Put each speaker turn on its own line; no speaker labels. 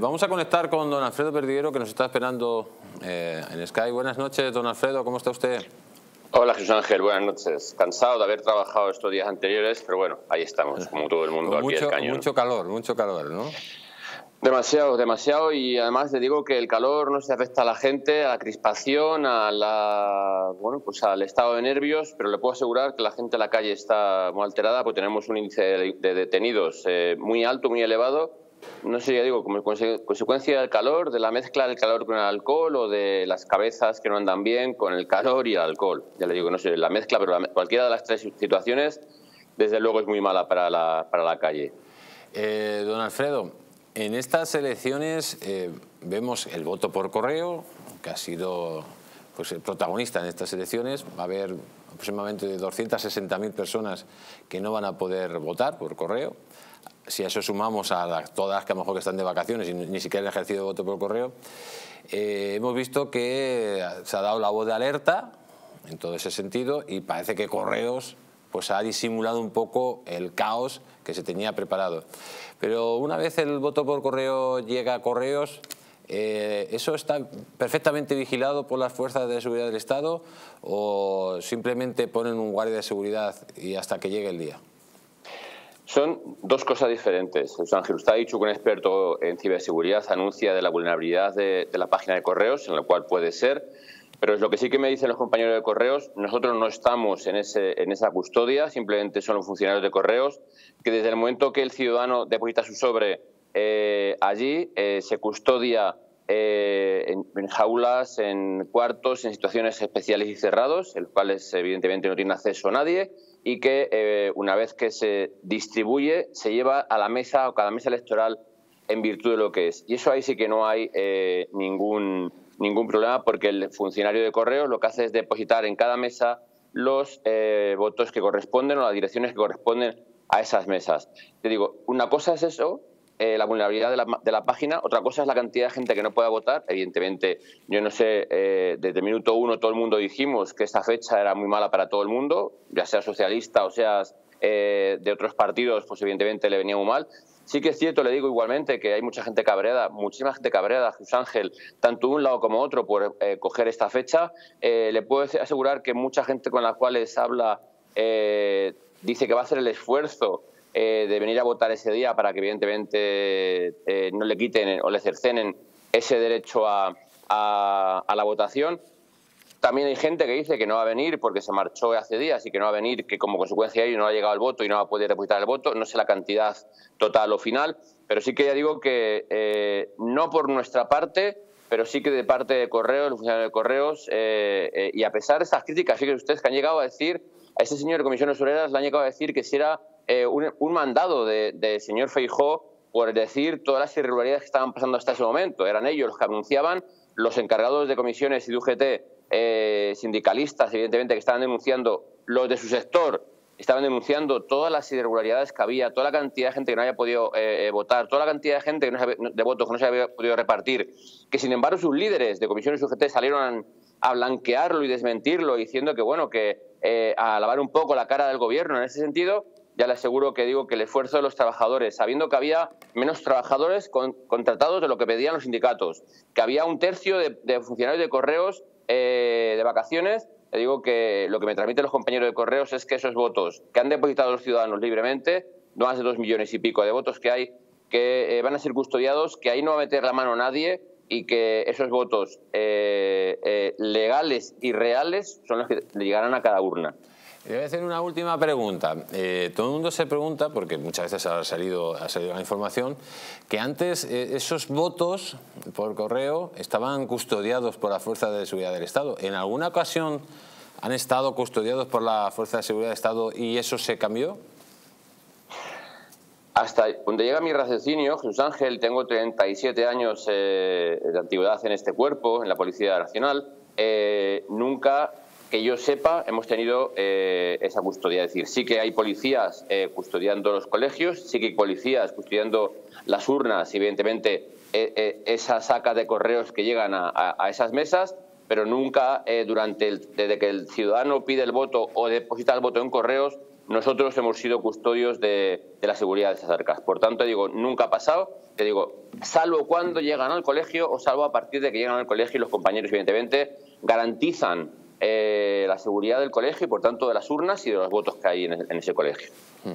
Vamos a conectar con don Alfredo Perdiguero que nos está esperando eh, en Sky. Buenas noches, don Alfredo, ¿cómo está usted?
Hola Jesús Ángel, buenas noches. Cansado de haber trabajado estos días anteriores, pero bueno, ahí estamos, como todo el mundo
mucho,
aquí cañón.
Mucho calor, mucho calor, ¿no?
Demasiado, demasiado y además le digo que el calor no se afecta a la gente, a la crispación, a la, bueno, pues al estado de nervios, pero le puedo asegurar que la gente en la calle está muy alterada porque tenemos un índice de detenidos eh, muy alto, muy elevado. No sé, ya digo, como consecuencia del calor, de la mezcla del calor con el alcohol o de las cabezas que no andan bien con el calor y el alcohol. Ya le digo, no sé, la mezcla, pero cualquiera de las tres situaciones, desde luego es muy mala para la, para la calle.
Eh, don Alfredo, en estas elecciones eh, vemos el voto por correo, que ha sido pues, el protagonista en estas elecciones. Va a haber aproximadamente 260.000 personas que no van a poder votar por correo. Si a eso sumamos a todas las que a lo mejor que están de vacaciones y ni siquiera han ejercido voto por correo, eh, hemos visto que se ha dado la voz de alerta en todo ese sentido y parece que Correos pues ha disimulado un poco el caos que se tenía preparado. Pero una vez el voto por correo llega a correos, eh, ¿eso está perfectamente vigilado por las fuerzas de seguridad del Estado o simplemente ponen un guardia de seguridad y hasta que llegue el día?
Son dos cosas diferentes. Ángel, ha dicho que un experto en ciberseguridad anuncia de la vulnerabilidad de, la página de correos, en la cual puede ser, pero es lo que sí que me dicen los compañeros de correos, nosotros no estamos en, ese, en esa custodia, simplemente son los funcionarios de correos, que desde el momento que el ciudadano deposita su sobre eh, allí, eh, se custodia eh, en, jaulas, en cuartos, en situaciones especiales y cerrados, el cuales evidentemente no tiene acceso nadie, y que una vez que se distribuye, se lleva a la mesa o cada mesa electoral en virtud de lo que es. Y eso ahí sí que no hay ningún ningún problema porque el funcionario de correos lo que hace es depositar en cada mesa los eh, votos que corresponden o las direcciones que corresponden a esas mesas. Te digo, una cosa es eso, eh, la vulnerabilidad de la, de la, página, otra cosa es la cantidad de gente que no pueda votar. Evidentemente, yo no sé, eh, desde minuto uno todo el mundo dijimos que esta fecha era muy mala para todo el mundo, ya sea socialista o seas de otros partidos, pues evidentemente le venía muy mal. Sí que es cierto, le digo igualmente, que hay mucha gente cabreada, muchísima gente cabreada, Jesús Ángel, tanto un lado como otro, por eh, coger esta fecha. Eh, le puedo asegurar que mucha gente con la cual les habla eh, dice que va a hacer el esfuerzo de venir a votar ese día para que evidentemente no le quiten o le cercenen ese derecho a la votación. También hay gente que dice que no va a venir porque se marchó hace días y que no va a venir, que como consecuencia de ello no ha llegado el voto y no va a poder depositar el voto. No sé la cantidad total o final, pero sí que ya digo que eh, no por nuestra parte, pero sí que de parte de Correos, los funcionarios de Correos, eh, eh, y a pesar de esas críticas, fíjense ustedes que han llegado a decir, a ese señor de Comisiones Obreras le han llegado a decir que si era un, mandado del de señor Feijó por decir todas las irregularidades que estaban pasando hasta ese momento. Eran ellos los que anunciaban, los encargados de comisiones y de UGT eh, sindicalistas, evidentemente, que estaban denunciando, los de su sector estaban denunciando todas las irregularidades que había, toda la cantidad de gente que no había podido eh, eh, votar, toda la cantidad de gente de votos que no se había podido repartir, que sin embargo sus líderes de comisiones UGT salieron a, blanquearlo y desmentirlo, diciendo que, bueno, que a lavar un poco la cara del gobierno en ese sentido, ya le aseguro que digo que el esfuerzo de los trabajadores, sabiendo que había menos trabajadores contratados de lo que pedían los sindicatos, que había un tercio de funcionarios de correos eh, de vacaciones, le digo que lo que me transmiten los compañeros de correos es que esos votos que han depositado los ciudadanos libremente, no más de dos millones y pico de votos que hay, que eh, van a ser custodiados, que ahí no va a meter la mano nadie y que esos votos eh, legales y reales son los que llegarán a cada urna.
Le voy a hacer una última pregunta. Eh, todo el mundo se pregunta, porque muchas veces ha salido, ha salido la información, que antes eh, esos votos por correo estaban custodiados por la Fuerza de Seguridad del Estado. ¿En alguna ocasión han estado custodiados por la Fuerza de Seguridad del Estado y eso se cambió?
Hasta donde llega mi raciocinio, Jesús Ángel, tengo 37 años eh, de antigüedad en este cuerpo, en la Policía Nacional, nunca que yo sepa, hemos tenido eh, esa custodia. Es decir, sí que hay policías eh, custodiando los colegios, sí que hay policías custodiando las urnas, evidentemente eh, esa saca de correos que llegan a, esas mesas, pero nunca durante el, desde que el ciudadano pide el voto o deposita el voto en correos, nosotros hemos sido custodios de, la seguridad de esas arcas. Por tanto, digo, nunca ha pasado, te digo, salvo cuando llegan al colegio o salvo a partir de que llegan al colegio y los compañeros, evidentemente, garantizan eh, la seguridad del colegio y, por tanto, de las urnas y de los votos que hay en, ese colegio. Mm.